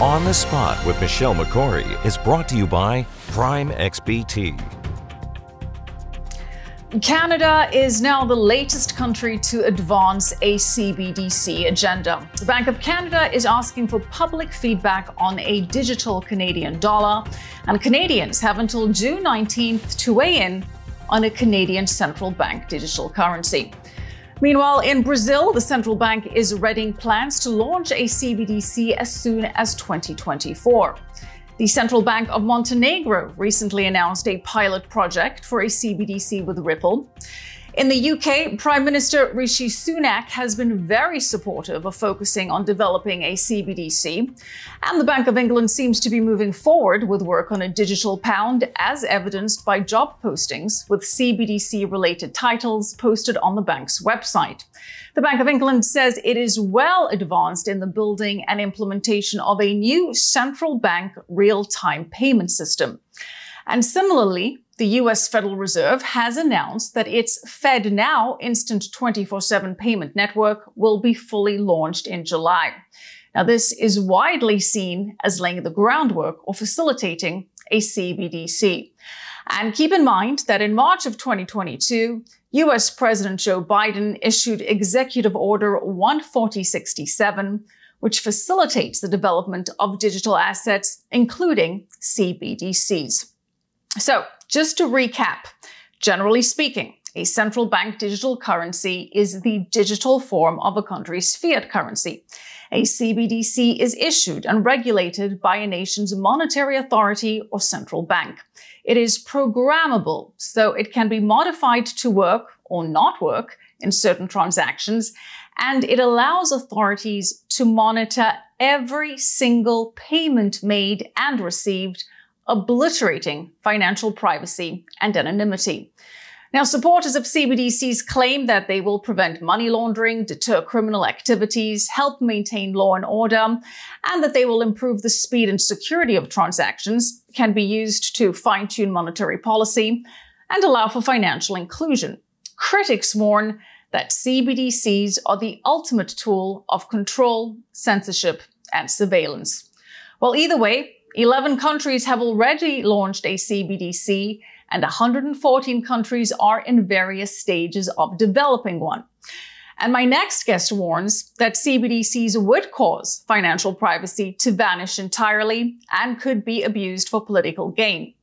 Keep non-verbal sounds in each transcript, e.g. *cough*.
On the Spot with Michelle Makori is brought to you by Prime XBT. Canada is now the latest country to advance a CBDC agenda. The Bank of Canada is asking for public feedback on a digital Canadian dollar, and Canadians have until June 19th to weigh in on a Canadian central bank digital currency. Meanwhile, in Brazil, the central bank is readying plans to launch a CBDC as soon as 2024. The Central Bank of Montenegro recently announced a pilot project for a CBDC with Ripple. In the UK, Prime Minister Rishi Sunak has been very supportive of focusing on developing a CBDC, and the Bank of England seems to be moving forward with work on a digital pound, as evidenced by job postings with CBDC related titles posted on the bank's website. The Bank of England says it is well advanced in the building and implementation of a new central bank real time payment system. And similarly, the US Federal Reserve has announced that its FedNow instant 24 7 payment network will be fully launched in July. Now, this is widely seen as laying the groundwork or facilitating a CBDC. And keep in mind that in March of 2022, US President Joe Biden issued Executive Order 14067, which facilitates the development of digital assets, including CBDCs. So, just to recap, generally speaking, a central bank digital currency is the digital form of a country's fiat currency. A CBDC is issued and regulated by a nation's monetary authority or central bank. It is programmable, so it can be modified to work or not work in certain transactions, and it allows authorities to monitor every single payment made and received obliterating financial privacy and anonymity. Now, supporters of CBDCs claim that they will prevent money laundering, deter criminal activities, help maintain law and order, and that they will improve the speed and security of transactions, can be used to fine tune monetary policy, and allow for financial inclusion. Critics warn that CBDCs are the ultimate tool of control, censorship, and surveillance. Well, either way, 11 countries have already launched a CBDC, and 114 countries are in various stages of developing one. And my next guest warns that CBDCs would cause financial privacy to vanish entirely and could be abused for political gain.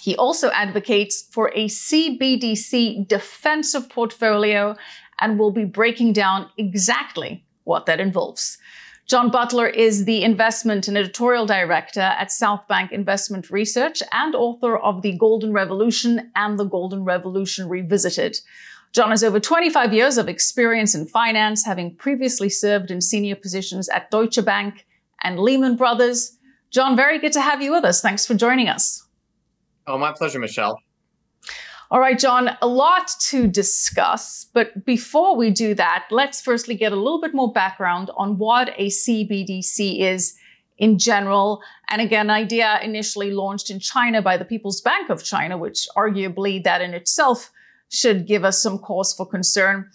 He also advocates for a CBDC defensive portfolio and will be breaking down exactly what that involves. John Butler is the investment and editorial director at Southbank Investment Research and author of The Golden Revolution and The Golden Revolution Revisited. John has over 25 years of experience in finance, having previously served in senior positions at Deutsche Bank and Lehman Brothers. John, very good to have you with us. Thanks for joining us. Oh, my pleasure, Michelle. All right, John, a lot to discuss. But before we do that, let's firstly get a little bit more background on what a CBDC is in general. And again, idea initially launched in China by the People's Bank of China, which arguably that in itself should give us some cause for concern.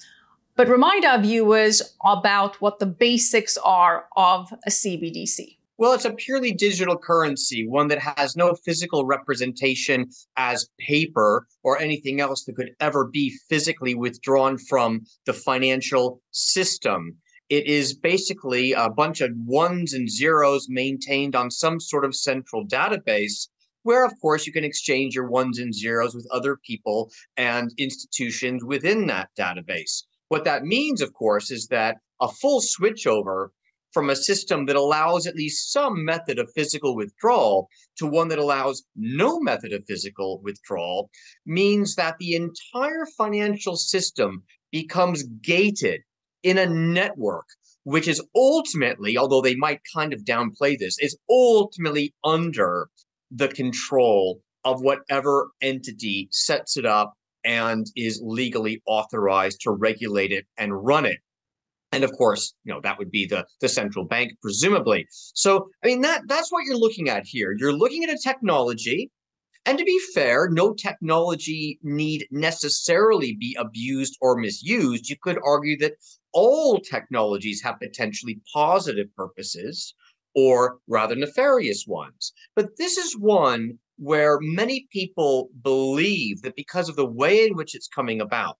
But remind our viewers about what the basics are of a CBDC. Well, it's a purely digital currency, one that has no physical representation as paper or anything else that could ever be physically withdrawn from the financial system. It is basically a bunch of ones and zeros maintained on some sort of central database where, of course, you can exchange your ones and zeros with other people and institutions within that database. What that means, of course, is that a full switchover from a system that allows at least some method of physical withdrawal to one that allows no method of physical withdrawal means that the entire financial system becomes gated in a network which is ultimately although they might kind of downplay this is ultimately under the control of whatever entity sets it up and is legally authorized to regulate it and run it and of course you know that would be the the central bank presumably. So i mean that that's what you're looking at here. You're looking at a technology. And to be fair no technology need necessarily be abused or misused. You could argue that all technologies have potentially positive purposes or rather nefarious ones. But this is one where many people believe that because of the way in which it's coming about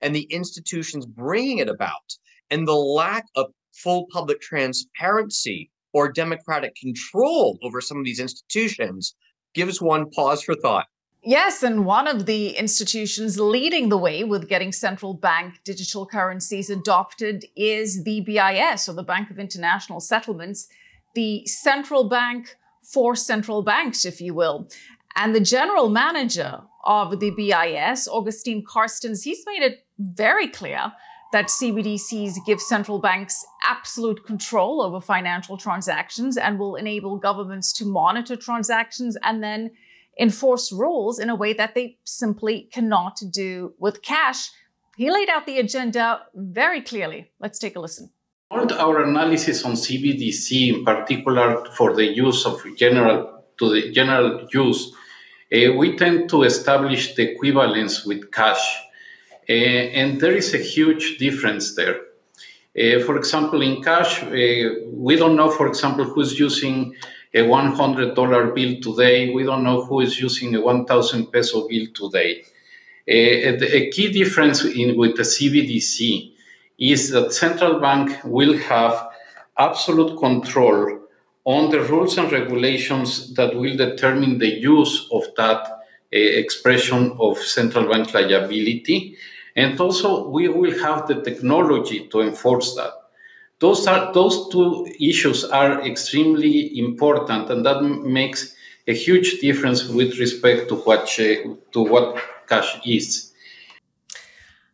and the institutions bringing it about and the lack of full public transparency or democratic control over some of these institutions gives one pause for thought. Yes, and one of the institutions leading the way with getting central bank digital currencies adopted is the BIS, or the Bank of International Settlements, the central bank for central banks, if you will. And the general manager of the BIS, Agustín Carstens, he's made it very clear that CBDCs give central banks absolute control over financial transactions and will enable governments to monitor transactions and then enforce rules in a way that they simply cannot do with cash. He laid out the agenda very clearly. Let's take a listen. Our analysis on CBDC, in particular for the use of general to the general use, uh, we tend to establish the equivalence with cash and there is a huge difference there. Uh, for example, in cash, uh, we don't know, for example, who's using a $100 bill today. We don't know who is using a 1,000 peso bill today. a key difference in, with the CBDC is that central bank will have absolute control on the rules and regulations that will determine the use of that Eh, expression of central bank liability and also, we will have the technology to enforce that. Those are those two issues are extremely important, and that makes a huge difference with respect to what to what cash is.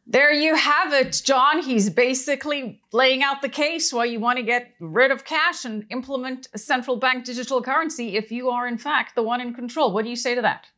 There you have it, John. He's basically laying out the case why you want to get rid of cash and implement a central bank digital currency if you are, in fact, the one in control. What do you say to that?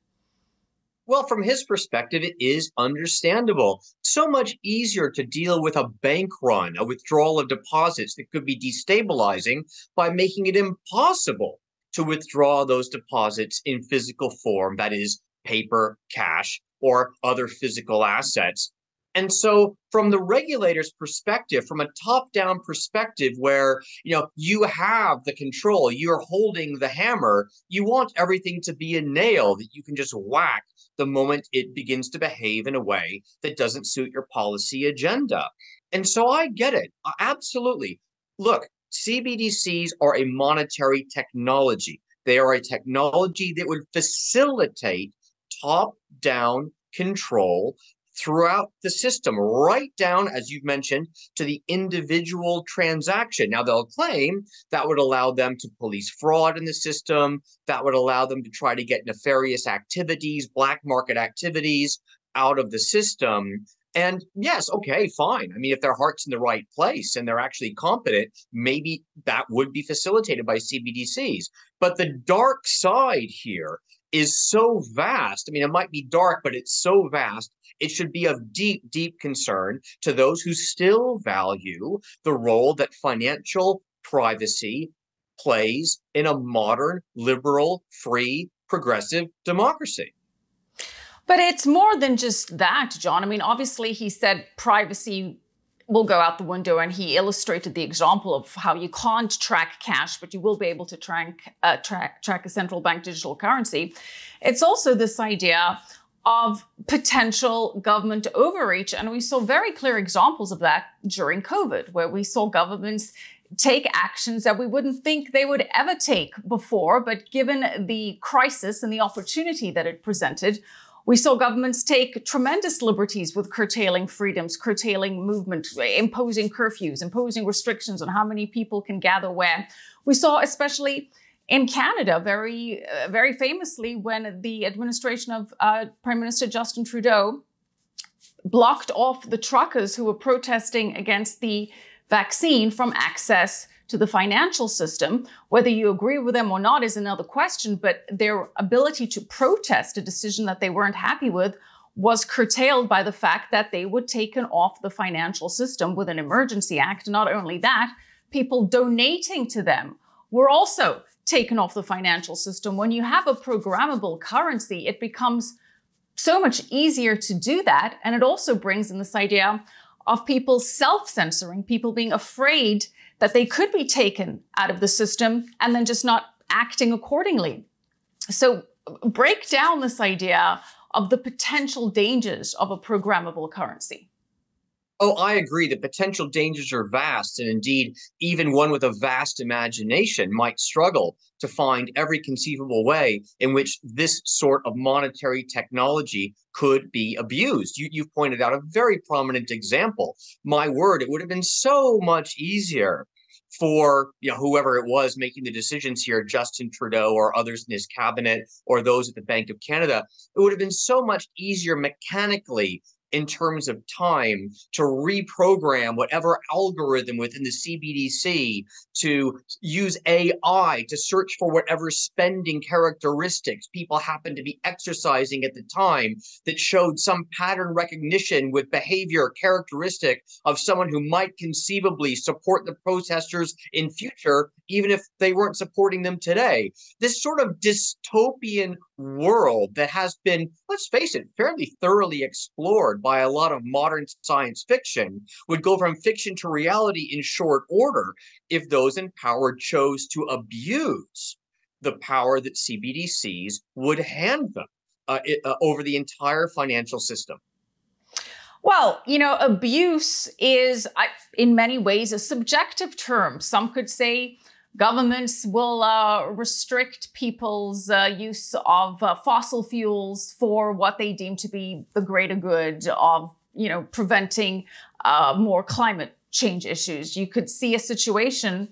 Well, from his perspective, it is understandable. So much easier to deal with a bank run, a withdrawal of deposits that could be destabilizing by making it impossible to withdraw those deposits in physical form, that is, paper, cash, or other physical assets. And so from the regulator's perspective, from a top-down perspective where, you know, you have the control, you're holding the hammer, you want everything to be a nail that you can just whack the moment it begins to behave in a way that doesn't suit your policy agenda. And so I get it. Absolutely. Look, CBDCs are a monetary technology. They are a technology that would facilitate top down control throughout the system, right down, as you've mentioned, to the individual transaction. Now, they'll claim that would allow them to police fraud in the system, that would allow them to try to get nefarious activities, black market activities out of the system. And yes, okay, fine. I mean, if their heart's in the right place and they're actually competent, maybe that would be facilitated by CBDCs. But the dark side here is so vast. I mean, it might be dark, but it's so vast. It should be of deep, deep concern to those who still value the role that financial privacy plays in a modern, liberal, free, progressive democracy. But it's more than just that, John. I mean, obviously, he said privacy will go out the window, and he illustrated the example of how you can't track cash, but you will be able to track, uh, track, track a central bank digital currency. It's also this idea of potential government overreach. And we saw very clear examples of that during COVID, where we saw governments take actions that we wouldn't think they would ever take before. But given the crisis and the opportunity that it presented, we saw governments take tremendous liberties with curtailing freedoms, curtailing movement, imposing curfews, imposing restrictions on how many people can gather where. We saw especially in Canada, very, uh, very famously, when the administration of uh, Prime Minister Justin Trudeau blocked off the truckers who were protesting against the vaccine from access to the financial system. Whether you agree with them or not is another question, but their ability to protest a decision that they weren't happy with was curtailed by the fact that they were taken off the financial system with an emergency act. Not only that, people donating to them were also taken off the financial system. When you have a programmable currency, it becomes so much easier to do that. And it also brings in this idea of people self censoring, people being afraid that they could be taken out of the system and then just not acting accordingly. So, break down this idea of the potential dangers of a programmable currency. Oh, I agree. The potential dangers are vast, and indeed, even one with a vast imagination might struggle to find every conceivable way in which this sort of monetary technology could be abused. You, you've pointed out a very prominent example. My word, it would have been so much easier for you know whoever it was making the decisions here, Justin Trudeau or others in his cabinet or those at the Bank of Canada, it would have been so much easier mechanically in terms of time to reprogram whatever algorithm within the CBDC to use AI to search for whatever spending characteristics people happen to be exercising at the time that showed some pattern recognition with behavior characteristic of someone who might conceivably support the protesters in future even if they weren't supporting them today. This sort of dystopian world that has been let's face it fairly thoroughly explored by a lot of modern science fiction would go from fiction to reality in short order if those in power chose to abuse the power that CBDCs would hand them uh, it, uh, over the entire financial system. Well, you know, abuse is, in many ways, a subjective term. Some could say Governments will uh, restrict people's uh, use of uh, fossil fuels for what they deem to be the greater good of, you know, preventing uh, more climate change issues. You could see a situation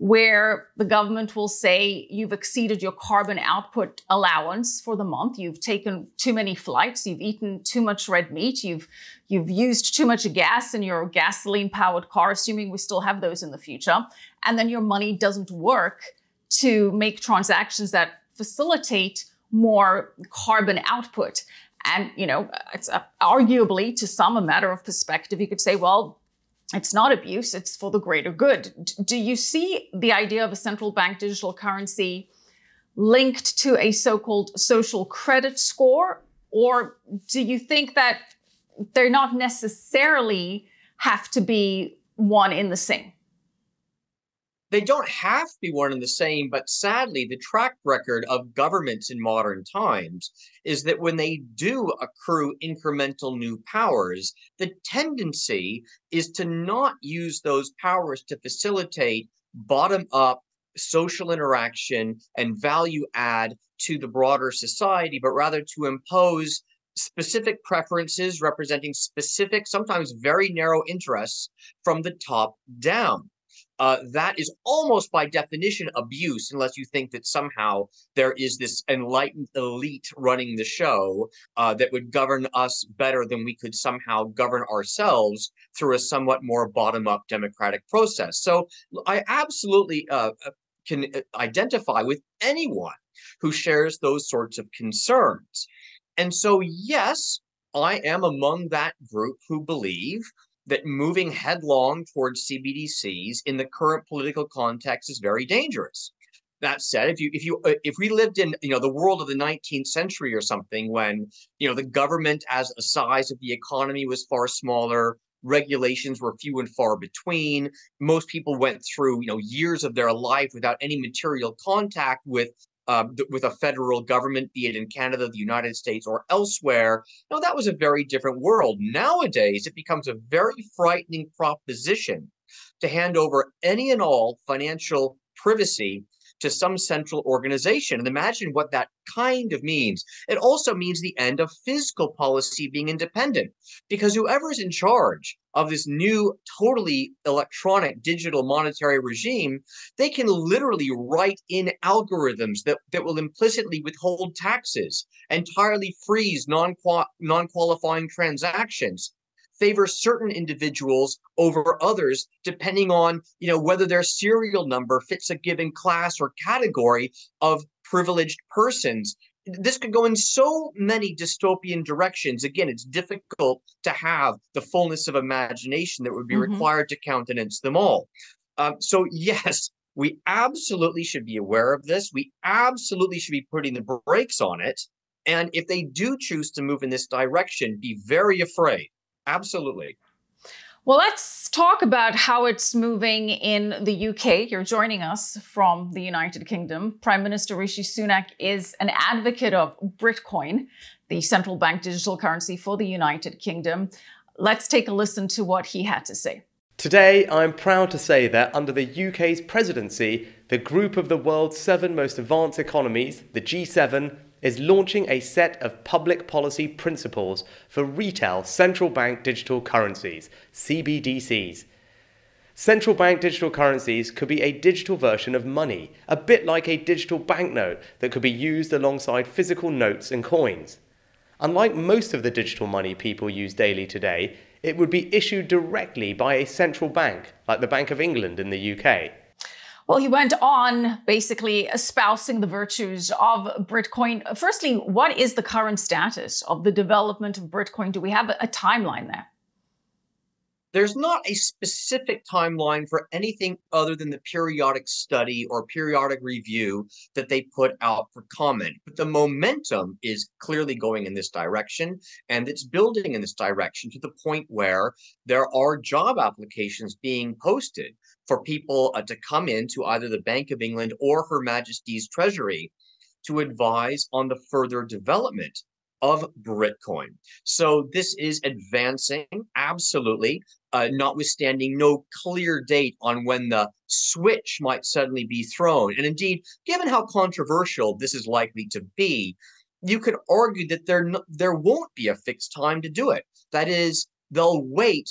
where the government will say you've exceeded your carbon output allowance for the month. You've taken too many flights. You've eaten too much red meat. You've you've used too much gas in your gasoline powered car, assuming we still have those in the future. And then your money doesn't work to make transactions that facilitate more carbon output. And, you know, it's uh, arguably to some a matter of perspective. You could say, well, it's not abuse, it's for the greater good. Do you see the idea of a central bank digital currency linked to a so called social credit score? Or do you think that they're not necessarily have to be one in the same? They don't have to be one and the same, but sadly, the track record of governments in modern times is that when they do accrue incremental new powers, the tendency is to not use those powers to facilitate bottom up social interaction and value add to the broader society, but rather to impose specific preferences representing specific, sometimes very narrow interests from the top down uh, that is almost by definition abuse, unless you think that somehow there is this enlightened elite running the show uh, that would govern us better than we could somehow govern ourselves through a somewhat more bottom up democratic process. So I absolutely uh, uh can uh, identify with anyone who shares those sorts of concerns. And so, yes, I am among that group who believe that moving headlong towards CBDCs in the current political context is very dangerous. That said, if you if you uh, if we lived in you know the world of the 19th century or something, when you know the government as a size of the economy was far smaller, regulations were few and far between. Most people went through you know years of their life without any material contact with uh, with a federal government, be it in Canada, the United States, or elsewhere. Now, that was a very different world. Nowadays, it becomes a very frightening proposition to hand over any and all financial privacy to some central organization. And imagine what that kind of means. It also means the end of fiscal policy being independent, because whoever's in charge of this new, totally electronic digital monetary regime, they can literally write in algorithms that, that will implicitly withhold taxes, entirely freeze non qualifying transactions, favor certain individuals over others depending on you know whether their serial number fits a given class or category of privileged persons this could go in so many dystopian directions. Again it's difficult to have the fullness of imagination that would be mm-hmm. required to countenance them all. Um, so *laughs* yes we absolutely should be aware of this. We absolutely should be putting the brakes on it. And if they do choose to move in this direction be very afraid. Absolutely. Well, let's talk about how it's moving in the UK. You're joining us from the United Kingdom. Prime Minister Rishi Sunak is an advocate of Britcoin, the central bank digital currency for the United Kingdom. Let's take a listen to what he had to say. Today, I'm proud to say that under the UK's presidency, the group of the world's seven most advanced economies, the G7, is launching a set of public policy principles for retail central bank digital currencies, CBDCs. Central bank digital currencies could be a digital version of money, a bit like a digital banknote that could be used alongside physical notes and coins. Unlike most of the digital money people use daily today, it would be issued directly by a central bank, like the Bank of England in the UK. Well, he went on basically espousing the virtues of Britcoin. Firstly, what is the current status of the development of Britcoin? Do we have a timeline there? there's not a specific timeline for anything other than the periodic study or periodic review that they put out for comment. But the momentum is clearly going in this direction, and it's building in this direction to the point where there are job applications being posted for people uh, to come into either the Bank of England or Her Majesty's Treasury to advise on the further development of Britcoin. So this is advancing, absolutely, uh, notwithstanding no clear date on when the switch might suddenly be thrown. And indeed, given how controversial this is likely to be, you could argue that there, there won't be a fixed time to do it. That is, they'll wait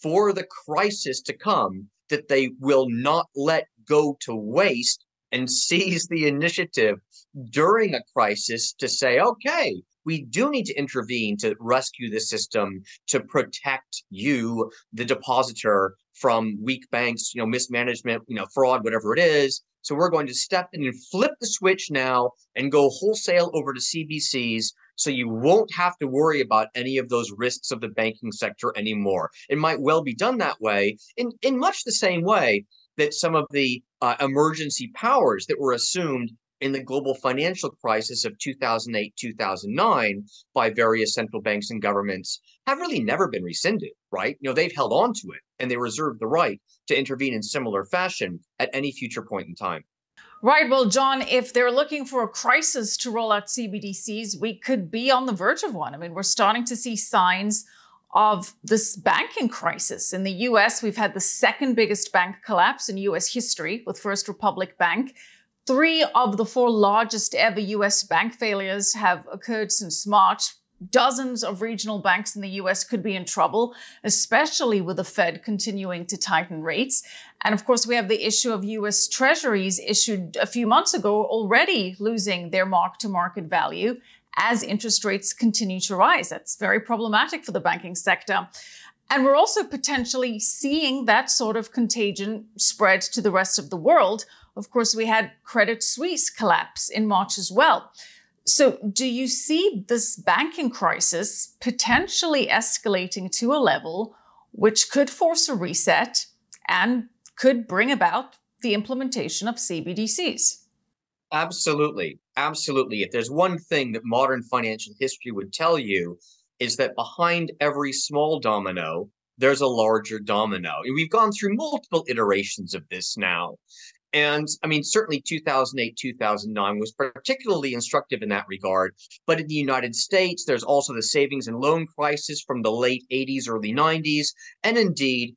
for the crisis to come that they will not let go to waste and seize the initiative during a crisis to say, okay, we do need to intervene to rescue the system to protect you, the depositor, from weak banks, you know, mismanagement, you know, fraud, whatever it is. So we're going to step in and flip the switch now and go wholesale over to CBDCs so you won't have to worry about any of those risks of the banking sector anymore. It might well be done that way in, in much the same way that some of the uh, emergency powers that were assumed in the global financial crisis of 2008 2009 by various central banks and governments have really never been rescinded right you know they've held on to it and they reserve the right to intervene in similar fashion at any future point in time Right. Well, John, if they're looking for a crisis to roll out CBDCs, we could be on the verge of one. I mean, we're starting to see signs of this banking crisis. In the US, we've had the second biggest bank collapse in US history with First Republic Bank. Three of the four largest ever US bank failures have occurred since March. Dozens of regional banks in the US could be in trouble, especially with the Fed continuing to tighten rates. And of course, we have the issue of US treasuries issued a few months ago already losing their mark to market value as interest rates continue to rise. That's very problematic for the banking sector. And we're also potentially seeing that sort of contagion spread to the rest of the world of course, we had Credit Suisse collapse in March as well. So, do you see this banking crisis potentially escalating to a level which could force a reset and could bring about the implementation of CBDCs? Absolutely. Absolutely. If there's one thing that modern financial history would tell you, is that behind every small domino, there's a larger domino. And we've gone through multiple iterations of this now. And I mean, certainly 2008, 2009 was particularly instructive in that regard. But in the United States, there's also the savings and loan crisis from the late 80s, early 90s. And indeed,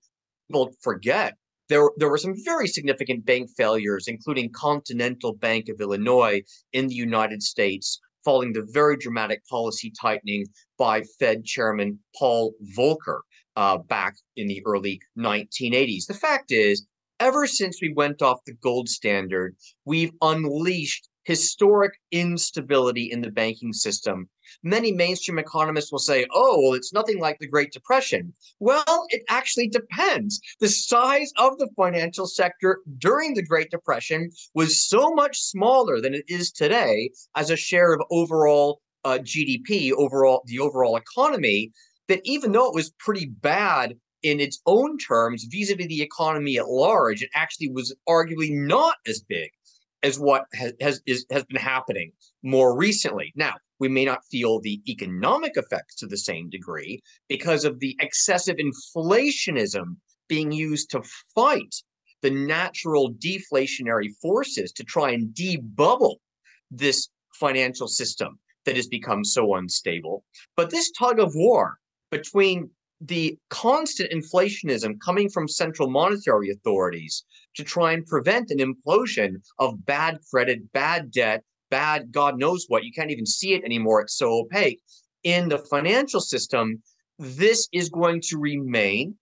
people forget there, there were some very significant bank failures, including Continental Bank of Illinois in the United States, following the very dramatic policy tightening by Fed Chairman Paul Volcker uh, back in the early 1980s. The fact is, ever since we went off the gold standard, we've unleashed historic instability in the banking system. Many mainstream economists will say, oh, well, it's nothing like the Great Depression. Well, it actually depends. The size of the financial sector during the Great Depression was so much smaller than it is today as a share of overall uh, GDP, overall the overall economy, that even though it was pretty bad in its own terms vis-a-vis the economy at large, it actually was arguably not as big as what has has, is, has been happening more recently. Now, we may not feel the economic effects to the same degree because of the excessive inflationism being used to fight the natural deflationary forces to try and debubble this financial system that has become so unstable. But this tug of war between the constant inflationism coming from central monetary authorities to try and prevent an implosion of bad credit, bad debt, bad God knows what. You can't even see it anymore. It's so opaque. In the financial system, this is going to remain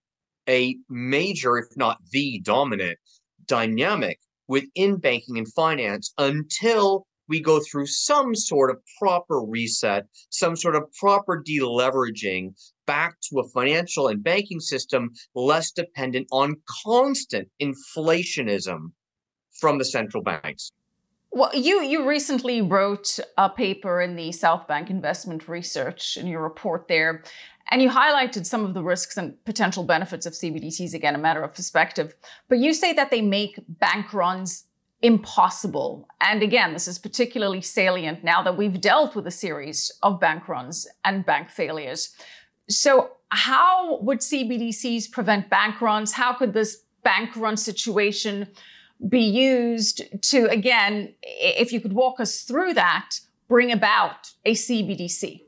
a major, if not the dominant dynamic within banking and finance until we go through some sort of proper reset, some sort of proper deleveraging back to a financial and banking system less dependent on constant inflationism from the central banks. Well, you you recently wrote a paper in the Southbank Investment Research in your report there, and you highlighted some of the risks and potential benefits of CBDCs. Again, a matter of perspective, but you say that they make bank runs impossible. And again, this is particularly salient now that we've dealt with a series of bank runs and bank failures. So, how would CBDCs prevent bank runs? How could this bank run situation be used to, again, if you could walk us through that, bring about a CBDC?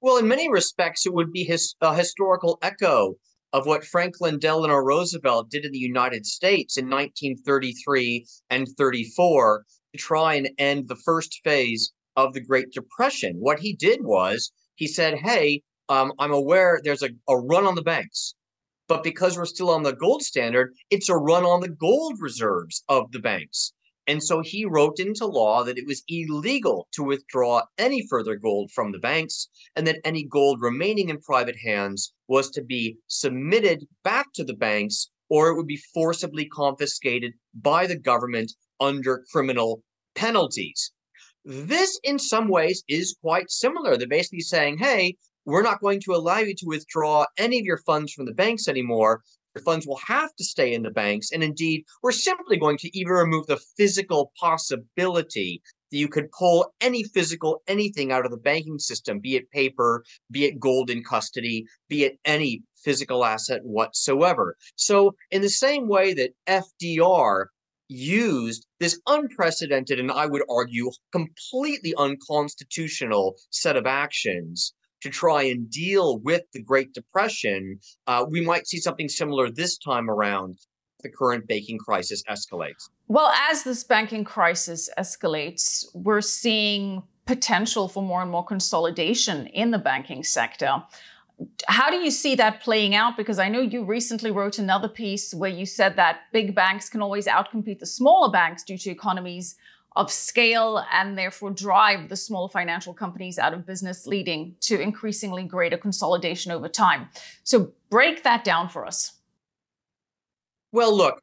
Well, in many respects, it would be his, a historical echo of what Franklin Delano Roosevelt did in the United States in 1933 and 34 to try and end the first phase of the Great Depression. What he did was he said, Hey, um, I'm aware there's a, a run on the banks. But because we're still on the gold standard, it's a run on the gold reserves of the banks. And so he wrote into law that it was illegal to withdraw any further gold from the banks and that any gold remaining in private hands was to be submitted back to the banks or it would be forcibly confiscated by the government under criminal penalties. This, in some ways, is quite similar. They're basically saying, hey, we're not going to allow you to withdraw any of your funds from the banks anymore. Funds will have to stay in the banks. And indeed, we're simply going to even remove the physical possibility that you could pull any physical anything out of the banking system, be it paper, be it gold in custody, be it any physical asset whatsoever. So, in the same way that FDR used this unprecedented and I would argue completely unconstitutional set of actions to try and deal with the Great Depression, uh, we might see something similar this time around. The current banking crisis escalates. Well, as this banking crisis escalates, we're seeing potential for more and more consolidation in the banking sector. How do you see that playing out? Because I know you recently wrote another piece where you said that big banks can always outcompete the smaller banks due to economies of scale and therefore drive the smaller financial companies out of business, leading to increasingly greater consolidation over time. So, break that down for us. Well, look,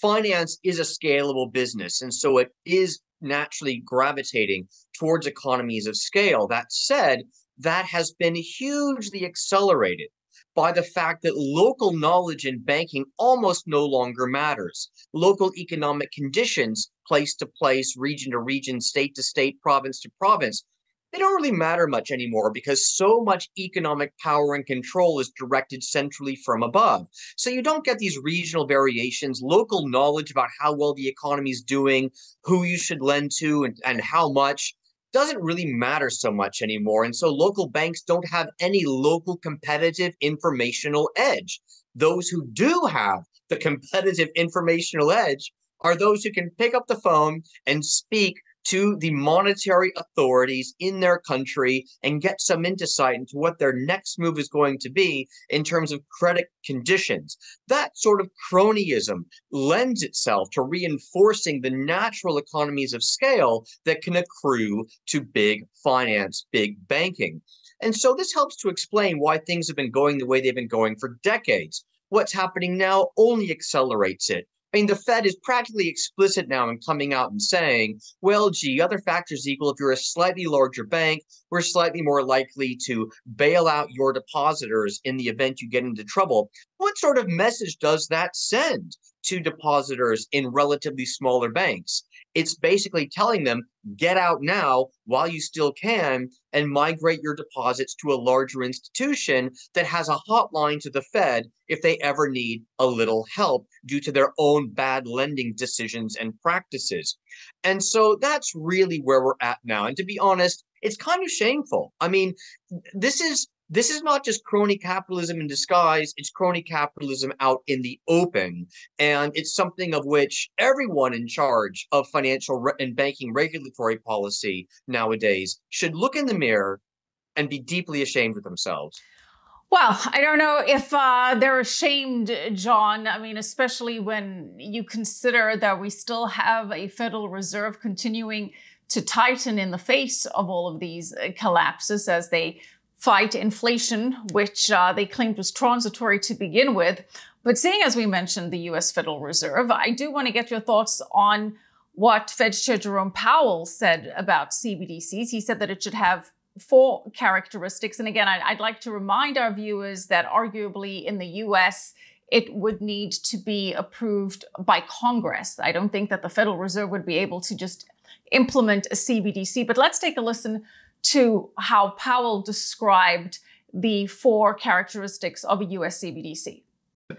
finance is a scalable business, and so it is naturally gravitating towards economies of scale. That said, that has been hugely accelerated by the fact that local knowledge in banking almost no longer matters. Local economic conditions, place to place, region to region, state to state, province to province, they don't really matter much anymore because so much economic power and control is directed centrally from above. So you don't get these regional variations, local knowledge about how well the economy is doing, who you should lend to, and, and how much doesn't really matter so much anymore. And so local banks don't have any local competitive informational edge. Those who do have the competitive informational edge are those who can pick up the phone and speak to the monetary authorities in their country and get some insight into what their next move is going to be in terms of credit conditions. That sort of cronyism lends itself to reinforcing the natural economies of scale that can accrue to big finance, big banking. And so this helps to explain why things have been going the way they've been going for decades. What's happening now only accelerates it. I mean, the Fed is practically explicit now in coming out and saying, well, gee, other factors equal, if you're a slightly larger bank, we're slightly more likely to bail out your depositors in the event you get into trouble. What sort of message does that send to depositors in relatively smaller banks? It's basically telling them, get out now while you still can and migrate your deposits to a larger institution that has a hotline to the Fed if they ever need a little help due to their own bad lending decisions and practices. And so that's really where we're at now. And to be honest, it's kind of shameful. I mean, this is this is not just crony capitalism in disguise, it's crony capitalism out in the open. And it's something of which everyone in charge of financial re- and banking regulatory policy nowadays should look in the mirror and be deeply ashamed of themselves. Well, I don't know if uh, they're ashamed, John. I mean, especially when you consider that we still have a Federal Reserve continuing to tighten in the face of all of these uh, collapses as they fight inflation, which uh, they claimed was transitory to begin with. But seeing as we mentioned the US Federal Reserve, I do want to get your thoughts on what Fed Chair Jerome Powell said about CBDCs. He said that it should have four characteristics. And again, I'd, like to remind our viewers that arguably in the US, it would need to be approved by Congress. I don't think that the Federal Reserve would be able to just implement a CBDC. But let's take a listen to how Powell described the four characteristics of a US CBDC.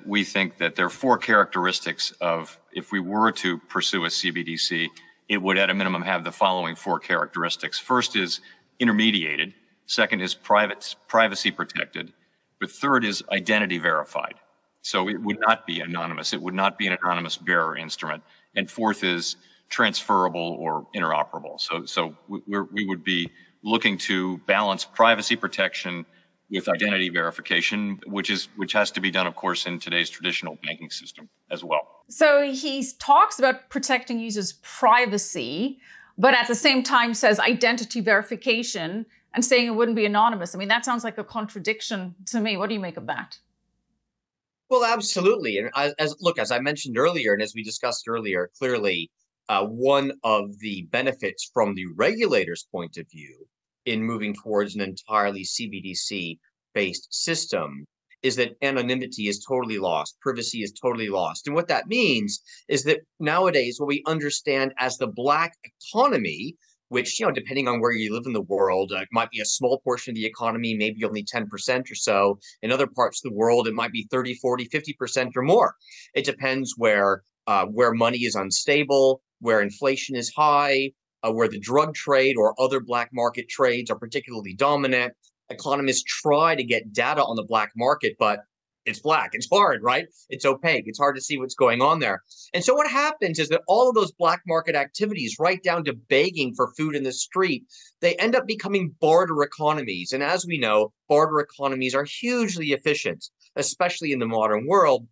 We think that there are four characteristics of if we were to pursue a CBDC, it would at a minimum have the following four characteristics. First is intermediated. Second is private, privacy protected. But third is identity verified. So it would not be anonymous. It would not be an anonymous bearer instrument. And fourth is transferable or interoperable. So, so we would be looking to balance privacy protection with identity verification, which is which has to be done, of course, in today's traditional banking system as well. So he talks about protecting users' privacy, but at the same time says identity verification and saying it wouldn't be anonymous. I mean, that sounds like a contradiction to me. What do you make of that? Well, absolutely. And as, as look, as I mentioned earlier, and as we discussed earlier, clearly uh, one of the benefits from the regulator's point of view in moving towards an entirely CBDC based system is that anonymity is totally lost, privacy is totally lost. And what that means is that nowadays, what we understand as the black economy, which, you know, depending on where you live in the world, uh, might be a small portion of the economy, maybe only 10% or so. In other parts of the world, it might be 30, 40, 50% or more. It depends where uh, where money is unstable, where inflation is high, uh, where the drug trade or other black market trades are particularly dominant. Economists try to get data on the black market, but it's black. It's hard, right? It's opaque. It's hard to see what's going on there. And so what happens is that all of those black market activities, right down to begging for food in the street, they end up becoming barter economies. And as we know, barter economies are hugely efficient, especially in the modern world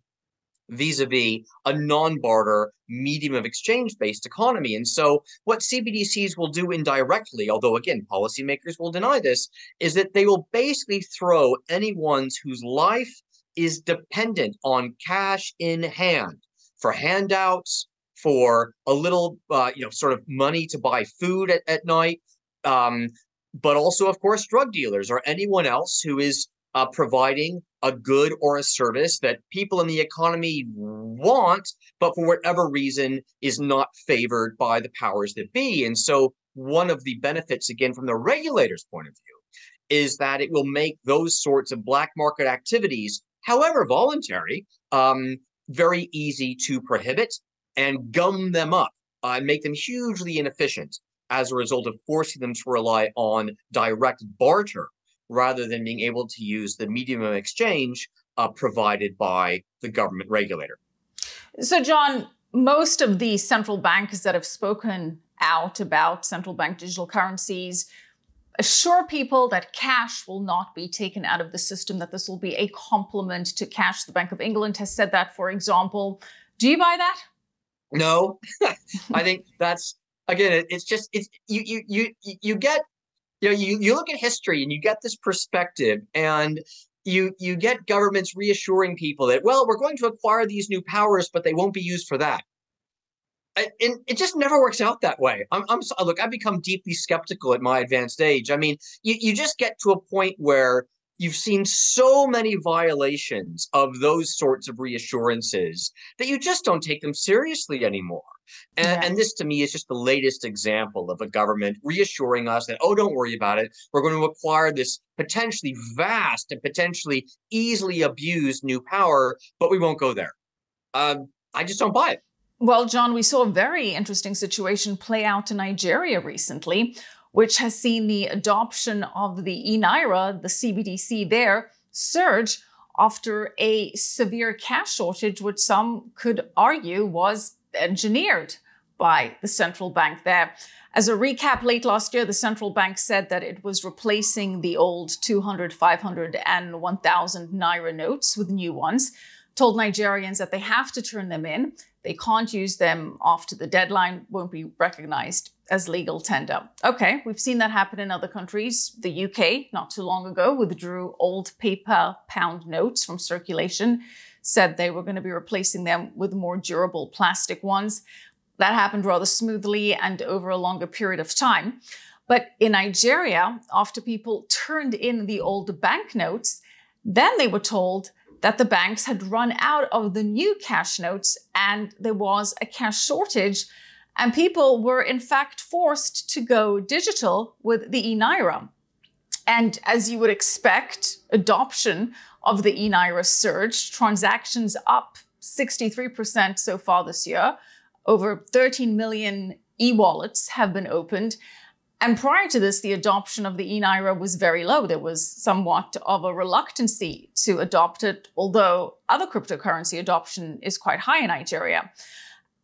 vis-a-vis a non-barter medium of exchange-based economy. And so what CBDCs will do indirectly, although again, policymakers will deny this, is that they will basically throw anyone whose life is dependent on cash in hand for handouts, for a little, uh, you know, sort of money to buy food at, at night, um, but also, of course, drug dealers or anyone else who is uh, providing a good or a service that people in the economy want, but for whatever reason is not favored by the powers that be. And so, one of the benefits, again, from the regulator's point of view, is that it will make those sorts of black market activities, however voluntary, um, very easy to prohibit and gum them up uh, and make them hugely inefficient as a result of forcing them to rely on direct barter rather than being able to use the medium of exchange uh, provided by the government regulator. So, John, most of the central banks that have spoken out about central bank digital currencies assure people that cash will not be taken out of the system, that this will be a complement to cash. The Bank of England has said that, for example. Do you buy that? No, *laughs* I think that's again. It's just it's you you you you get you know you, you look at history and you get this perspective and you you get governments reassuring people that well we're going to acquire these new powers but they won't be used for that and it just never works out that way. I'm, I'm look. I've become deeply skeptical at my advanced age. I mean, you, you just get to a point where you've seen so many violations of those sorts of reassurances that you just don't take them seriously anymore. And, yeah. and, this to me is just the latest example of a government reassuring us that, oh, don't worry about it. We're going to acquire this potentially vast and potentially easily abused new power, but we won't go there. Uh, I just don't buy it. Well, John, we saw a very interesting situation play out in Nigeria recently, which has seen the adoption of the e Naira, the CBDC there, surge after a severe cash shortage, which some could argue was engineered by the central bank there. As a recap, late last year, the central bank said that it was replacing the old 200, 500, and 1,000 naira notes with new ones, told Nigerians that they have to turn them in. They can't use them after the deadline, won't be recognized as legal tender. Okay, we've seen that happen in other countries. The UK, not too long ago, withdrew old paper pound notes from circulation, said they were going to be replacing them with more durable plastic ones. That happened rather smoothly and over a longer period of time. But in Nigeria, after people turned in the old banknotes, then they were told that the banks had run out of the new cash notes and there was a cash shortage and people were, in fact, forced to go digital with the e-Naira. And as you would expect, adoption of the e-Naira surged, transactions up 63% so far this year. Over 13 million e-wallets have been opened. And prior to this, the adoption of the e-Naira was very low. There was somewhat of a reluctancy to adopt it, although other cryptocurrency adoption is quite high in Nigeria.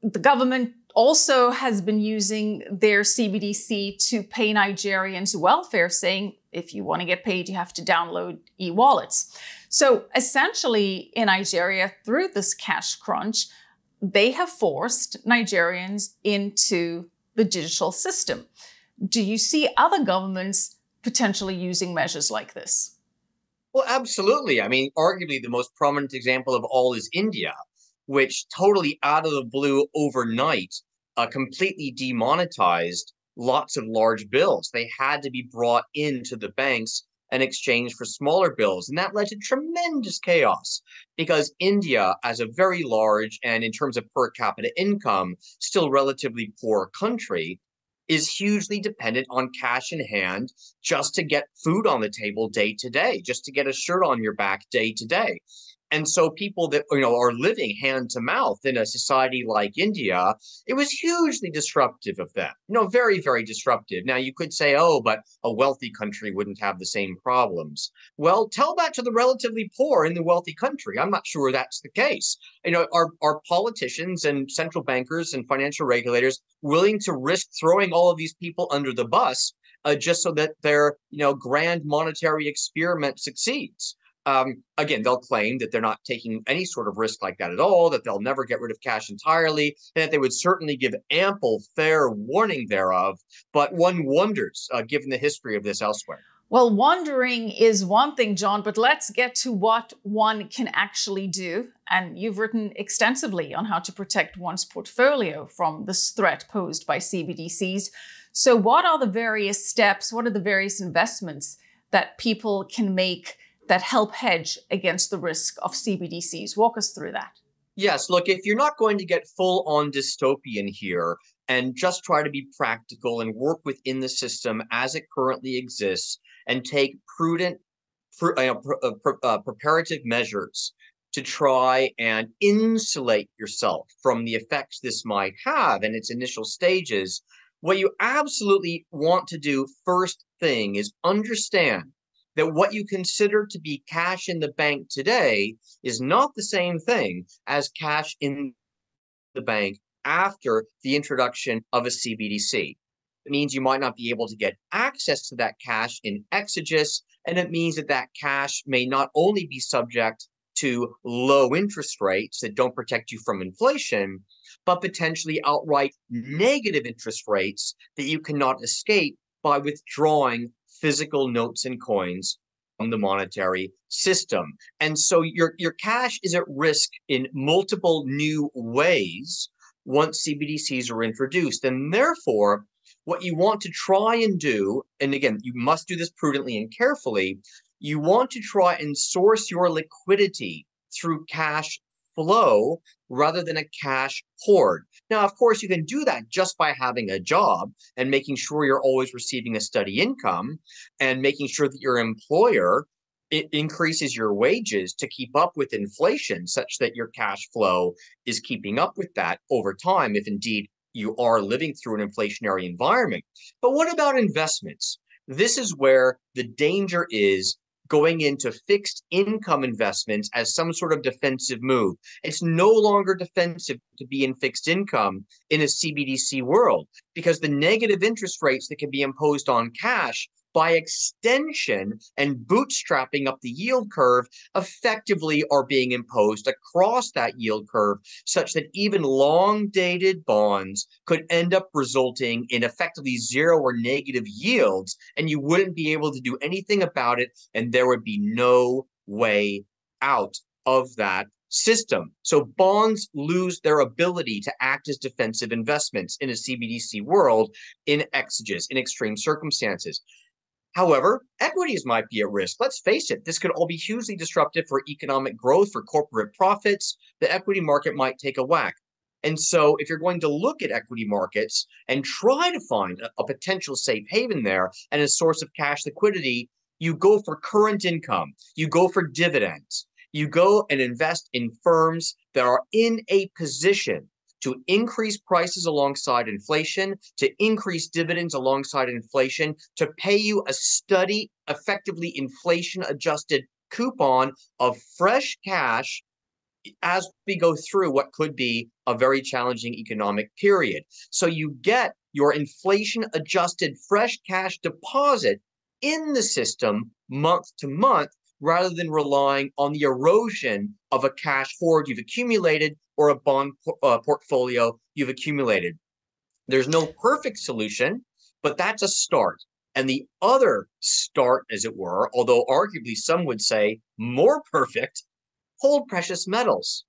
The government also has been using their CBDC to pay Nigerians welfare, saying if you want to get paid, you have to download e wallets. So essentially, in Nigeria, through this cash crunch, they have forced Nigerians into the digital system. Do you see other governments potentially using measures like this? Well, absolutely. I mean, arguably the most prominent example of all is India, which totally out of the blue overnight uh, completely demonetized lots of large bills. They had to be brought into the banks in exchange for smaller bills. And that led to tremendous chaos because India, as a very large and in terms of per capita income, still relatively poor country, is hugely dependent on cash in hand just to get food on the table day to day, just to get a shirt on your back day to day. And so people that you know are living hand to mouth in a society like India, it was hugely disruptive of them. You know, very, very disruptive. Now you could say, oh, but a wealthy country wouldn't have the same problems. Well, tell that to the relatively poor in the wealthy country. I'm not sure that's the case. You know, are are politicians and central bankers and financial regulators willing to risk throwing all of these people under the bus uh, just so that their you know grand monetary experiment succeeds? Um, again, they'll claim that they're not taking any sort of risk like that at all, that they'll never get rid of cash entirely, and that they would certainly give ample, fair warning thereof. But one wonders, uh, given the history of this elsewhere. Well, wondering is one thing, John, but let's get to what one can actually do. And you've written extensively on how to protect one's portfolio from this threat posed by CBDCs. So, what are the various steps? What are the various investments that people can make that help hedge against the risk of CBDCs. Walk us through that. Yes, look, if you're not going to get full on dystopian here and just try to be practical and work within the system as it currently exists and take prudent, pr- uh, pr- uh, preparative measures to try and insulate yourself from the effects this might have in its initial stages, what you absolutely want to do first thing is understand that what you consider to be cash in the bank today is not the same thing as cash in the bank after the introduction of a CBDC. It means you might not be able to get access to that cash in extremis, and it means that that cash may not only be subject to low interest rates that don't protect you from inflation, but potentially outright negative interest rates that you cannot escape by withdrawing physical notes and coins from the monetary system. And so your, your cash is at risk in multiple new ways once CBDCs are introduced. And therefore, what you want to try and do, and again, you must do this prudently and carefully, you want to try and source your liquidity through cash flow rather than a cash hoard. Now, of course, you can do that just by having a job and making sure you're always receiving a steady income and making sure that your employer increases your wages to keep up with inflation such that your cash flow is keeping up with that over time if indeed you are living through an inflationary environment. But what about investments? This is where the danger is going into fixed income investments as some sort of defensive move. It's no longer defensive to be in fixed income in a CBDC world because the negative interest rates that can be imposed on cash by extension and bootstrapping up the yield curve effectively are being imposed across that yield curve such that even long dated bonds could end up resulting in effectively zero or negative yields and you wouldn't be able to do anything about it and there would be no way out of that system. So bonds lose their ability to act as defensive investments in a CBDC world in extremis, in extreme circumstances. However, equities might be at risk. Let's face it, this could all be hugely disruptive for economic growth, for corporate profits. The equity market might take a whack. And so, if you're going to look at equity markets and try to find a, a, potential safe haven there and a source of cash liquidity, you go for current income, you go for dividends, you go and invest in firms that are in a position to increase prices alongside inflation, to increase dividends alongside inflation, to pay you a steady, effectively inflation adjusted coupon of fresh cash as we go through what could be a very challenging economic period. So you get your inflation adjusted fresh cash deposit in the system month to month rather than relying on the erosion of a cash hoard you've accumulated or a bond uh, portfolio you've accumulated. There's no perfect solution, but that's a start. And the other start, as it were, although arguably some would say more perfect, hold precious metals.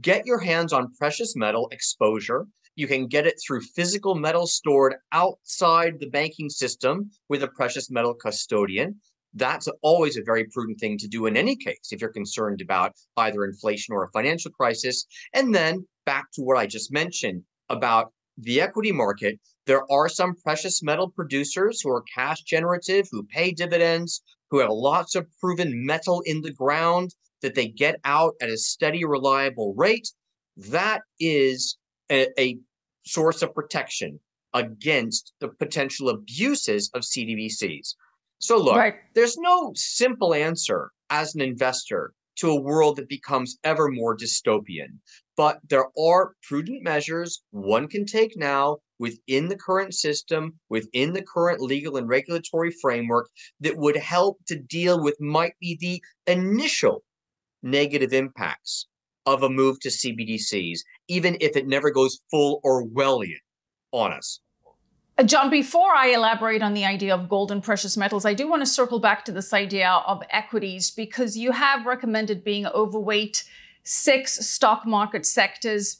Get your hands on precious metal exposure. You can get it through physical metal stored outside the banking system with a precious metal custodian that's always a very prudent thing to do in any case if you're concerned about either inflation or a financial crisis. And then back to what I just mentioned about the equity market, there are some precious metal producers who are cash generative, who pay dividends, who have lots of proven metal in the ground that they get out at a steady, reliable rate. That is a, a source of protection against the potential abuses of CBDCs. So look, right. there's no simple answer as an investor to a world that becomes ever more dystopian. But there are prudent measures one can take now within the current system, within the current legal and regulatory framework that would help to deal with might be the initial negative impacts of a move to CBDCs, even if it never goes full Orwellian on us. Uh, John, before I elaborate on the idea of gold and precious metals, I do want to circle back to this idea of equities because you have recommended being overweight six stock market sectors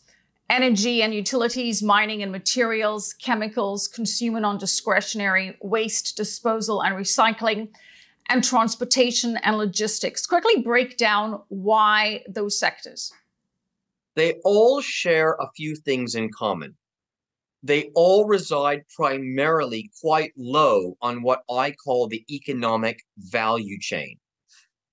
energy and utilities, mining and materials, chemicals, consumer non discretionary, waste disposal and recycling, and transportation and logistics. Quickly break down why those sectors. They all share a few things in common they all reside primarily quite low on what I call the economic value chain.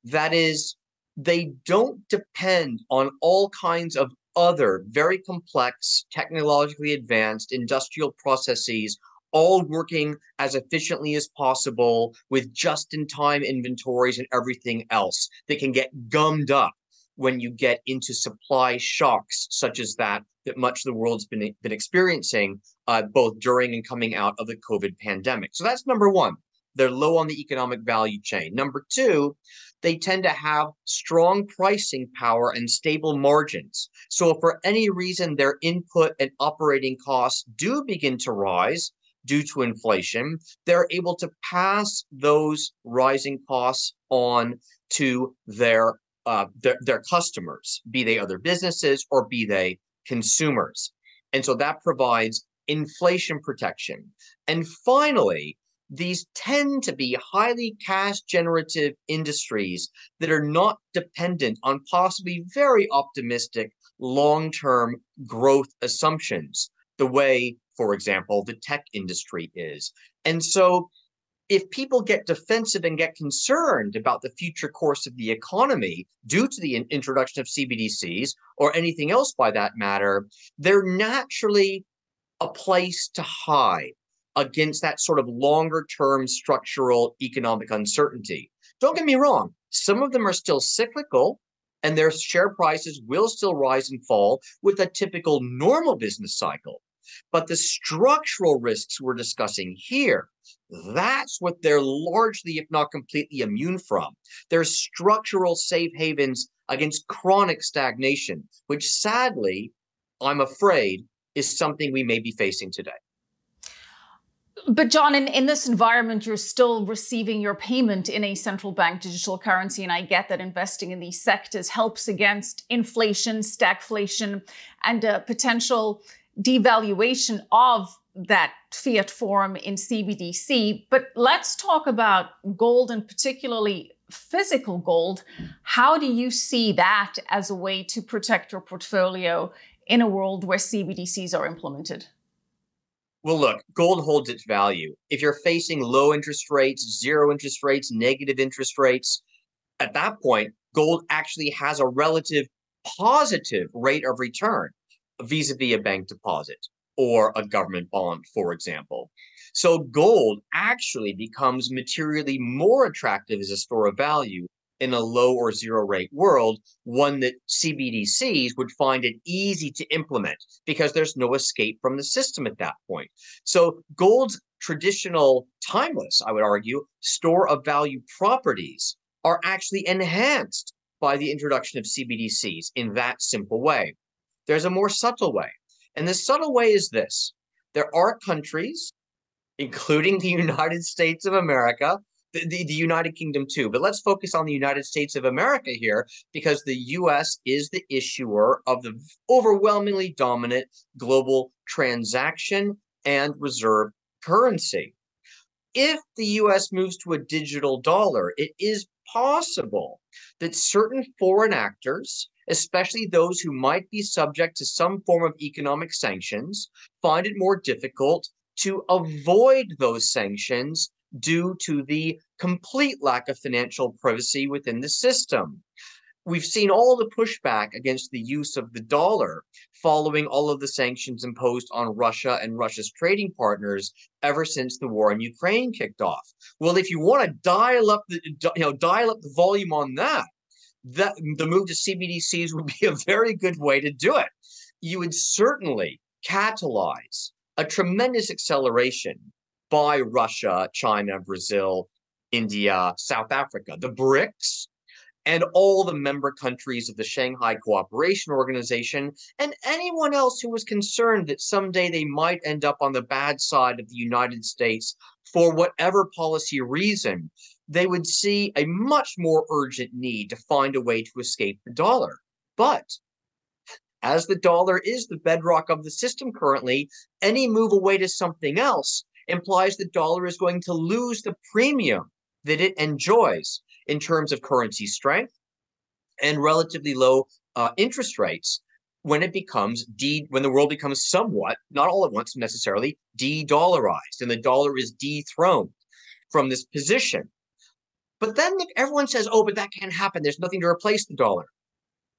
That is, they don't depend on all kinds of other very complex, technologically advanced industrial processes, all working as efficiently as possible with just in time inventories and everything else that can get gummed up when you get into supply shocks such as that that much of the world's been, been experiencing uh, both during and coming out of the COVID pandemic. So that's number one. They're low on the economic value chain. Number two, they tend to have strong pricing power and stable margins. So if for any reason their input and operating costs do begin to rise due to inflation, they're able to pass those rising costs on to their uh, their, their customers, be they other businesses or be they consumers. And so that provides inflation protection. And finally, these tend to be highly cash generative industries that are not dependent on possibly very optimistic long term growth assumptions, the way, for example, the tech industry is. And so, if people get defensive and get concerned about the future course of the economy due to the introduction of CBDCs or anything else by that matter, they're naturally a place to hide against that sort of longer term structural economic uncertainty. Don't get me wrong, some of them are still cyclical and their share prices will still rise and fall with a typical normal business cycle. But the structural risks we're discussing here, that's what they're largely, if not completely, immune from. They're structural safe havens against chronic stagnation, which sadly, I'm afraid, is something we may be facing today. But John, in, in this environment, you're still receiving your payment in a central bank digital currency. And I get that investing in these sectors helps against inflation, stagflation, and a potential devaluation of that fiat form in CBDC. But let's talk about gold and particularly physical gold. How do you see that as a way to protect your portfolio in a world where CBDCs are implemented? Well, look, gold holds its value. If you're facing low interest rates, zero interest rates, negative interest rates, at that point, gold actually has a relative positive rate of return vis a vis a bank deposit or a government bond, for example. So gold actually becomes materially more attractive as a store of value in a low or zero rate world, one that CBDCs would find it easy to implement because there's no escape from the system at that point. So gold's traditional timeless, I would argue, store of value properties are actually enhanced by the introduction of CBDCs in that simple way. There's a more subtle way. And the subtle way is this there are countries, including the *laughs* United States of America, the, the, United Kingdom too. But let's focus on the United States of America here because the US is the issuer of the overwhelmingly dominant global transaction and reserve currency. If the US moves to a digital dollar, it is possible that certain foreign actors, especially those who might be subject to some form of economic sanctions, find it more difficult to avoid those sanctions due to the complete lack of financial privacy within the system. We've seen all the pushback against the use of the dollar following all of the sanctions imposed on Russia and Russia's trading partners ever since the war in Ukraine kicked off. Well, if you want to dial up the you know dial up the volume on that, that the move to CBDCs would *laughs* be a very good way to do it. You would certainly catalyze a tremendous acceleration by Russia, China, Brazil, India, South Africa, the BRICS, and all the member countries of the Shanghai Cooperation Organization, and anyone else who was concerned that someday they might end up on the bad side of the United States for whatever policy reason, they would see a much more urgent need to find a way to escape the dollar. But as the dollar is the bedrock of the system currently, any move away to something else implies the dollar is going to lose the premium that it enjoys in terms of currency strength and relatively low uh, interest rates when it becomes de when the world becomes somewhat not all at once necessarily de-dollarized and the dollar is dethroned from this position but then everyone says oh but that can't happen there's nothing to replace the dollar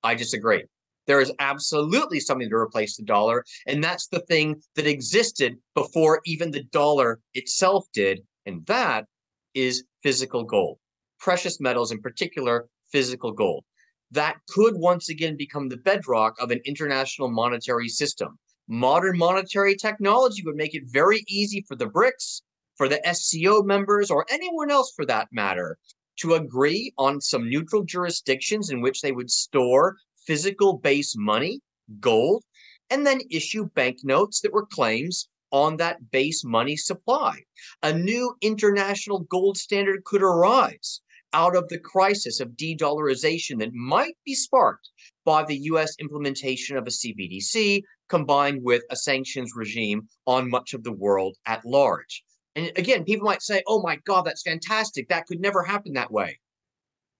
i disagree there is absolutely something to replace the dollar. And that's the thing that existed before even the dollar itself did. And that is physical gold, precious metals, in particular, physical gold. That could once again become the bedrock of an international monetary system. Modern monetary technology would make it very easy for the BRICS, for the SCO members, or anyone else for that matter, to agree on some neutral jurisdictions in which they would store physical base money, gold, and then issue banknotes that were claims on that base money supply. A new international gold standard could arise out of the crisis of de dollarization that might be sparked by the US implementation of a CBDC combined with a sanctions regime on much of the world at large. And again, people might say, oh my God, that's fantastic. That could never happen that way.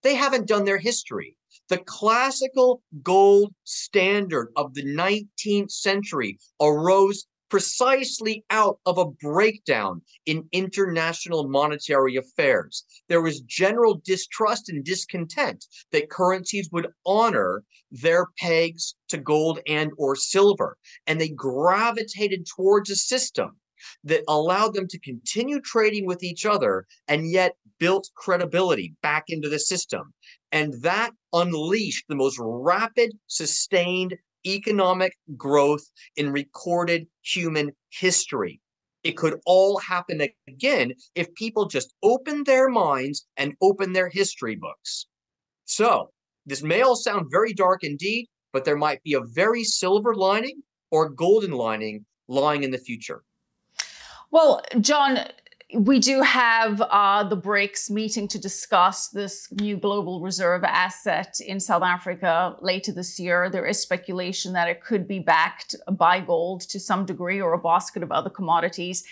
They haven't done their history. The classical gold standard of the 19th century arose precisely out of a breakdown in international monetary affairs. There was general distrust and discontent that currencies would honor their pegs to gold and or silver and they gravitated towards a system that allowed them to continue trading with each other and yet built credibility back into the system. And that unleashed the most rapid, sustained economic growth in recorded human history. It could all happen again if people just open their minds and open their history books. So, this may all sound very dark indeed, but there might be a very silver lining or golden lining lying in the future. Well, John, we do have uh, the BRICS meeting to discuss this new global reserve asset in South Africa later this year. There is speculation that it could be backed by gold to some degree or a basket of other commodities.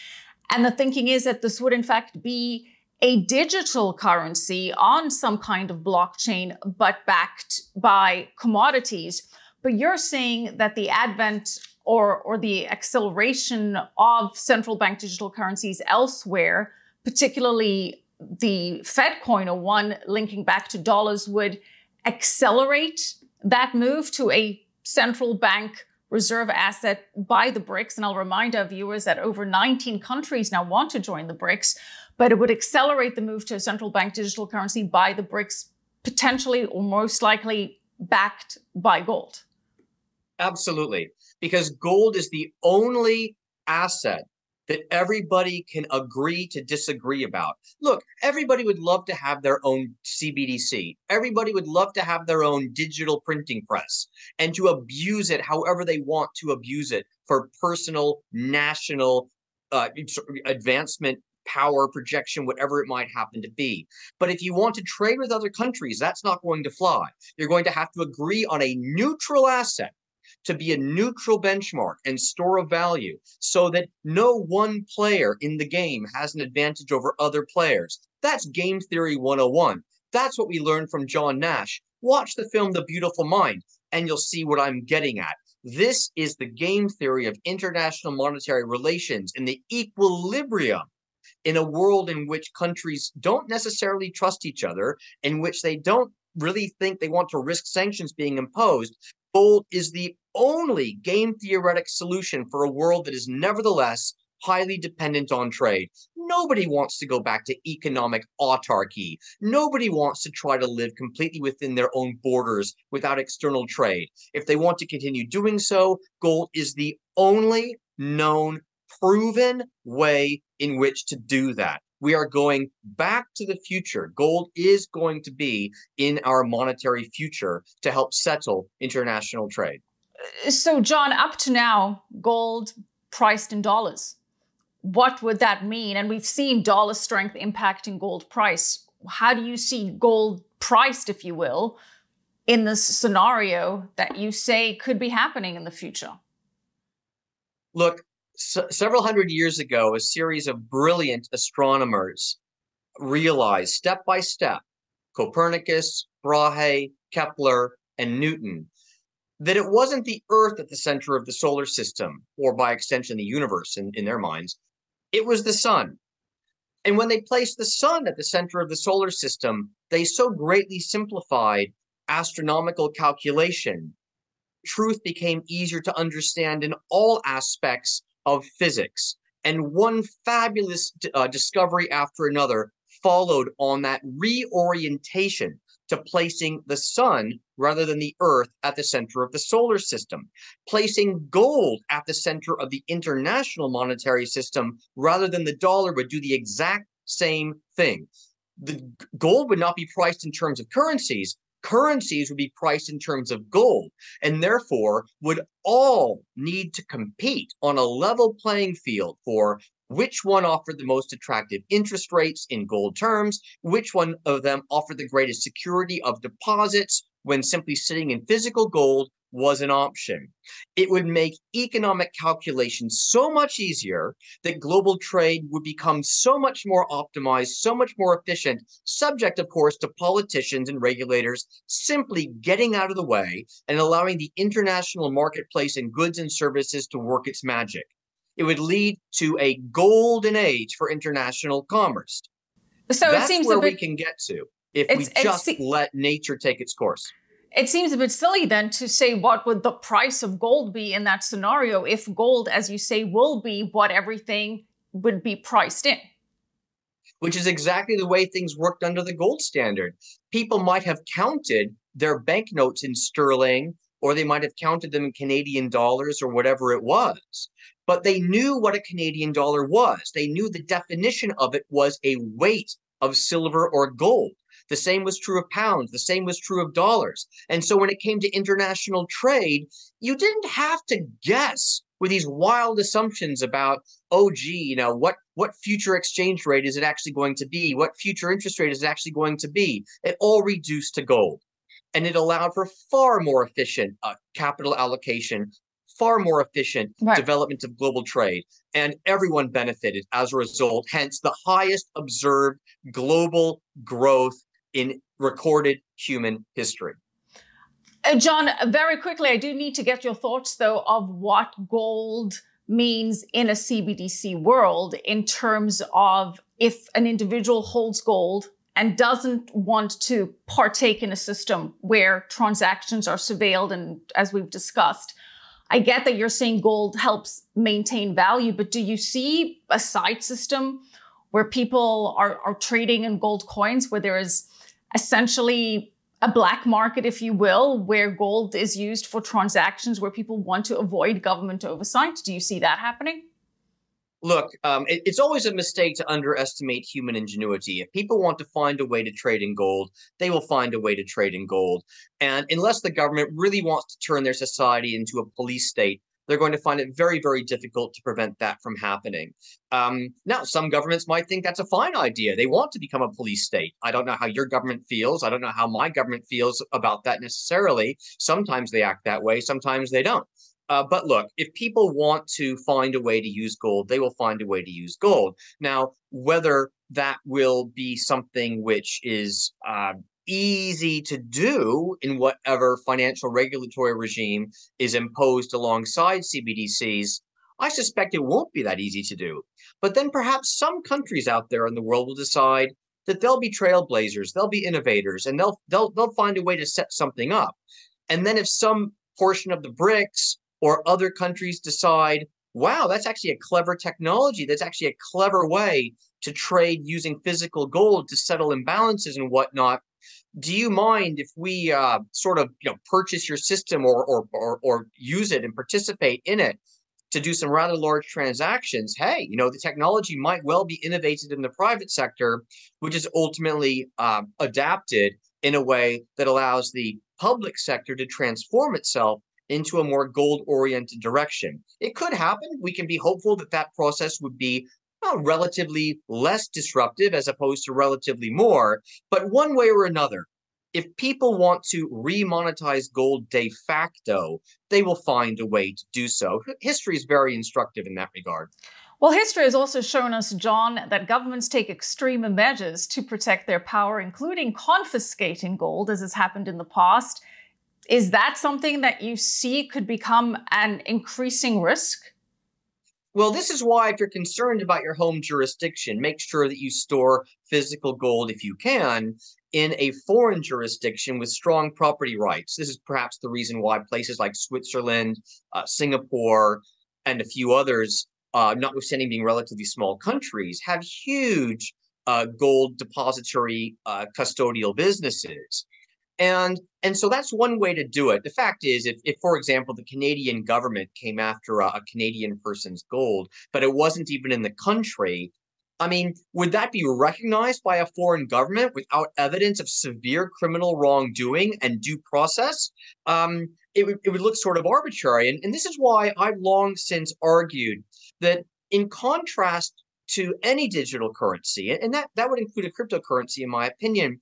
And the thinking is that this would, in fact, be a digital currency on some kind of blockchain, but backed by commodities. But you're saying that the advent or, or the acceleration of central bank digital currencies elsewhere, particularly the Fed coin or one linking back to dollars, would accelerate that move to a central bank reserve asset by the BRICS. And I'll remind our viewers that over 19 countries now want to join the BRICS, but it would accelerate the move to a central bank digital currency by the BRICS, potentially or most likely backed by gold. Absolutely because gold is the only asset that everybody can agree to disagree about. Look, everybody would love to have their own CBDC. Everybody would love to have their own digital printing press and to abuse it however they want to abuse it for personal, national uh, advancement, power, projection, whatever it might happen to be. But if you want to trade with other countries, that's not going to fly. You're going to have to agree on a neutral asset to be a neutral benchmark and store of value so that no one player in the game has an advantage over other players. That's game theory 101. That's what we learned from John Nash. Watch the film The Beautiful Mind and you'll see what I'm getting at. This is the game theory of international monetary relations and the equilibrium in a world in which countries don't necessarily trust each other, in which they don't really think they want to risk sanctions being imposed, Gold is the only game theoretic solution for a world that is nevertheless highly dependent on trade. Nobody wants to go back to economic autarky. Nobody wants to try to live completely within their own borders without external trade. If they want to continue doing so, gold is the only known proven way in which to do that. We are going back to the future. Gold is going to be in our monetary future to help settle international trade. Uh, so, John, up to now, gold priced in dollars. What would that mean? And we've seen dollar strength impacting gold price. How do you see gold priced, if you will, in this scenario that you say could be happening in the future? Look, several hundred years ago, a series of brilliant astronomers realized step by step, Copernicus, Brahe, Kepler, and Newton, that it wasn't the Earth at the center of the solar system, or by extension, the universe in, in their minds. It was the sun. And when they placed the sun at the center of the solar system, they so greatly simplified astronomical calculation. Truth became easier to understand in all aspects of physics. And one fabulous uh, discovery after another followed on that reorientation to placing the sun rather than the earth at the center of the solar system, placing gold at the center of the international monetary system rather than the dollar would do the exact same thing. The gold would not be priced in terms of currencies, currencies would be priced in terms of gold and therefore would all need to compete on a level playing field for which one offered the most attractive interest rates in gold terms, which one of them offered the greatest security of deposits when simply sitting in physical gold was an option. It would make economic calculations so much easier that global trade would become so much more optimized, so much more efficient, subject, of course, to politicians and regulators simply getting out of the way and allowing the international marketplace in goods and services to work its magic. It would lead to a golden age for international commerce. So That's it seems where bit, we can get to if we just let nature take its course. It seems a bit silly then to say what would the price of gold be in that scenario if gold, as you say, will be what everything would be priced in. which is exactly the way things worked under the gold standard. People might have counted their banknotes in sterling, or they might have counted them in Canadian dollars or whatever it was. But they knew what a Canadian dollar was. They knew the definition of it was a weight of silver or gold. The same was true of pounds. The same was true of dollars. And so when it came to international trade, you didn't have to guess with these wild assumptions about, oh, gee, you know, what, what future exchange rate is it actually going to be? What future interest rate is it actually going to be? It all reduced to gold. And it allowed for far more efficient uh, capital allocation, far more efficient Right. development of global trade. And everyone benefited as a result, hence the highest observed global growth in recorded human history. Uh, John, very quickly, I do need to get your thoughts, though, of what gold means in a CBDC world in terms of if an individual holds gold and doesn't want to partake in a system where transactions are surveilled, and as we've discussed. I get that you're saying gold helps maintain value, but do you see a side system where people are, are trading in gold coins where there is essentially a black market, if you will, where gold is used for transactions where people want to avoid government oversight. Do you see that happening? Look, um, it- it's always a mistake to underestimate human ingenuity. If people want to find a way to trade in gold, they will find a way to trade in gold. And unless the government really wants to turn their society into a police state, they're going to find it very, very difficult to prevent that from happening. Um, now, some governments might think that's a fine idea. They want to become a police state. I don't know how your government feels. I don't know how my government feels about that necessarily. Sometimes they act that way, sometimes they don't. Uh, but look, if people want to find a way to use gold, they will find a way to use gold. Now, whether that will be something which is uh, easy to do in whatever financial regulatory regime is imposed alongside CBDCs, I suspect it won't be that easy to do. But then perhaps some countries out there in the world will decide that they'll be trailblazers, they'll be innovators, and they'll they'll they'll find a way to set something up. And then if some portion of the BRICS or other countries decide, wow, that's actually a clever technology, that's actually a clever way to trade using physical gold to settle imbalances and whatnot. Do you mind if we uh, sort of you know purchase your system or, or or or use it and participate in it to do some rather large transactions? Hey, you know the technology might well be innovated in the private sector, which is ultimately um, adapted in a way that allows the public sector to transform itself into a more gold oriented direction. It could happen. We can be hopeful that that process would be well, relatively less disruptive as opposed to relatively more. But one way or another, if people want to remonetize gold de facto, they will find a way to do so. History is very instructive in that regard. Well, history has also shown us, John, that governments take extreme measures to protect their power, including confiscating gold, as has happened in the past. Is that something that you see could become an increasing risk? Well, this is why, if you're concerned about your home jurisdiction, make sure that you store physical gold if you can in a foreign jurisdiction with strong property rights. This is perhaps the reason why places like Switzerland, uh, Singapore, and a few others, uh, notwithstanding being relatively small countries, have huge uh, gold depository uh, custodial businesses. And and so that's one way to do it. The fact is, if, if for example, the Canadian government came after a, a Canadian person's gold, but it wasn't even in the country, I mean, would that be recognized by a foreign government without evidence of severe criminal wrongdoing and due process? Um, it, would, it would look sort of arbitrary. And, and this is why I've long since argued that, in contrast to any digital currency, and that, that would include a cryptocurrency, in my opinion,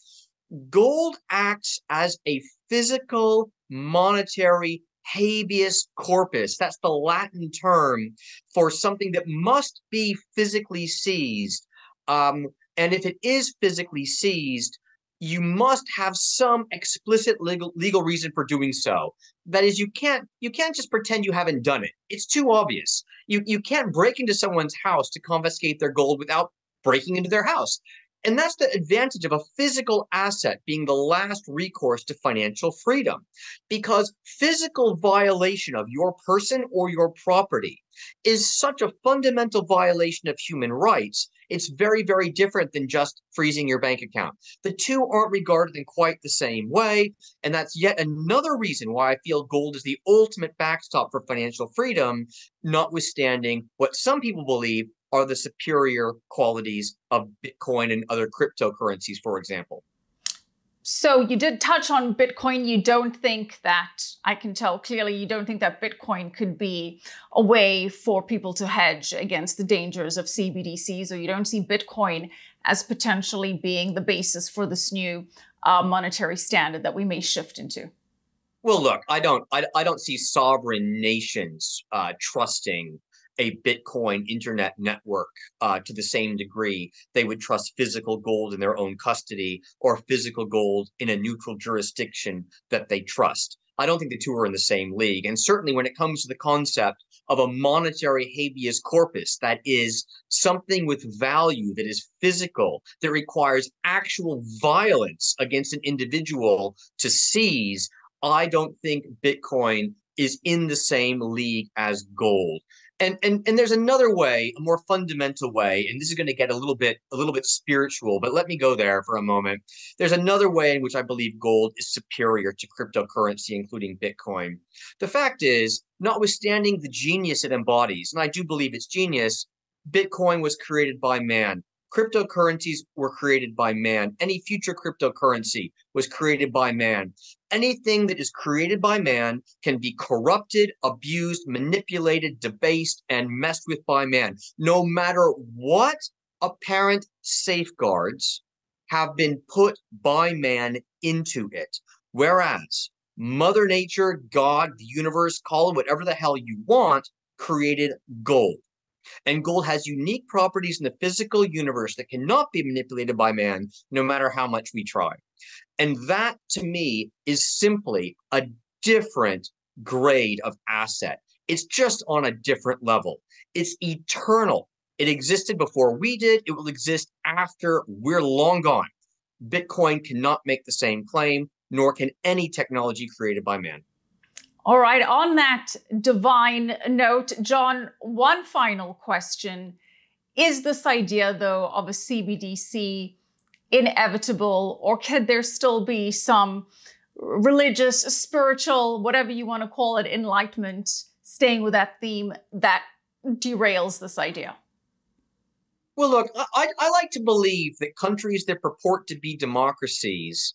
gold acts as a physical monetary habeas corpus. That's the Latin term for something that must be physically seized. Um, and if it is physically seized, you must have some explicit legal legal reason for doing so. That is, you can't you can't just pretend you haven't done it. It's too obvious. You you can't break into someone's house to confiscate their gold without breaking into their house. And that's the advantage of a physical asset being the last recourse to financial freedom, because physical violation of your person or your property is such a fundamental violation of human rights. It's very, very different than just freezing your bank account. The two aren't regarded in quite the same way. And that's yet another reason why I feel gold is the ultimate backstop for financial freedom, notwithstanding what some people believe are the superior qualities of Bitcoin and other cryptocurrencies, for example. So you did touch on Bitcoin. You don't think that, I can tell clearly, you don't think that Bitcoin could be a way for people to hedge against the dangers of CBDCs, or you don't see Bitcoin as potentially being the basis for this new uh, monetary standard that we may shift into. Well, look, I don't, I, I don't see sovereign nations uh, trusting a Bitcoin internet network uh, to the same degree they would trust physical gold in their own custody or physical gold in a neutral jurisdiction that they trust. I don't think the two are in the same league. And certainly when it comes to the concept of a monetary habeas corpus, that is something with value, that is physical, that requires actual violence against an individual to seize, I don't think Bitcoin is in the same league as gold. And, and and there's another way, a more fundamental way, and this is going to get a little bit a little bit spiritual, but let me go there for a moment. There's another way in which I believe gold is superior to cryptocurrency, including Bitcoin. The fact is, notwithstanding the genius it embodies, and I do believe it's genius, Bitcoin was created by man. Cryptocurrencies were created by man. Any future cryptocurrency was created by man. Anything that is created by man can be corrupted, abused, manipulated, debased, and messed with by man. No matter what apparent safeguards have been put by man into it. Whereas Mother Nature, God, the universe, call it whatever the hell you want, created gold. And gold has unique properties in the physical universe that cannot be manipulated by man, no matter how much we try. And that to me is simply a different grade of asset. It's just on a different level. It's eternal. It existed before we did. It will exist after we're long gone. Bitcoin cannot make the same claim, nor can any technology created by man. All right, on that divine note, John, one final question. Is this idea, though, of a CBDC inevitable, or could there still be some religious, spiritual, whatever you want to call it, enlightenment, staying with that theme that derails this idea? Well, look, I, I like to believe that countries that purport to be democracies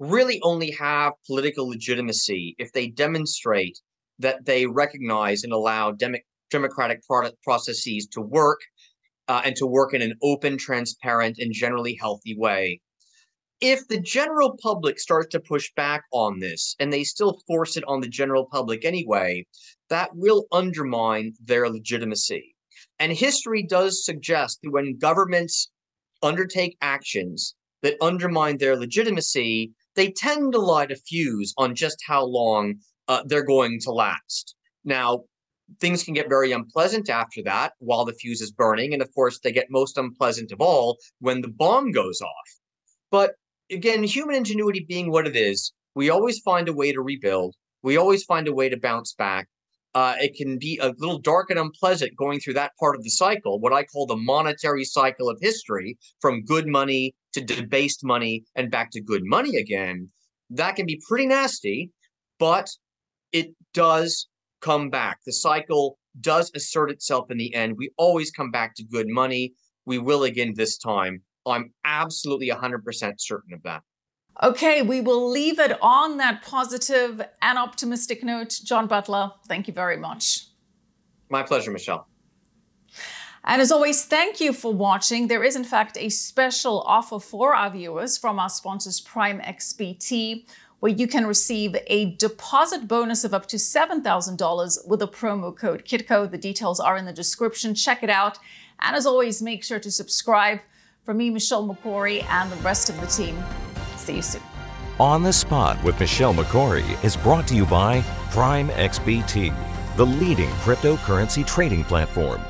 really only have political legitimacy if they demonstrate that they recognize and allow dem- democratic processes to work uh, and to work in an open, transparent, and generally healthy way. If the general public starts to push back on this and they still force it on the general public anyway, that will undermine their legitimacy. And history does suggest that when governments undertake actions that undermine their legitimacy, they tend to light a fuse on just how long uh, they're going to last. Now, things can get very unpleasant after that while the fuse is burning. And of course, they get most unpleasant of all when the bomb goes off. But again, human ingenuity being what it is, we always find a way to rebuild. We always find a way to bounce back. Uh, it can be a little dark and unpleasant going through that part of the cycle, what I call the monetary cycle of history, from good money to debased money and back to good money again. That can be pretty nasty, but it does come back. The cycle does assert itself in the end. We always come back to good money. We will again this time. I'm absolutely 100% certain of that. Okay, we will leave it on that positive and optimistic note. John Butler, thank you very much. My pleasure, Michelle. And as always, thank you for watching. There is, in fact, a special offer for our viewers from our sponsors, Prime XBT where you can receive a deposit bonus of up to $7,000 with a promo code KITCO. The details are in the description. Check it out. And as always, make sure to subscribe. For me, Michelle Makori, and the rest of the team, see you soon. On the Spot with Michelle Makori is brought to you by Prime XBT, the leading cryptocurrency trading platform.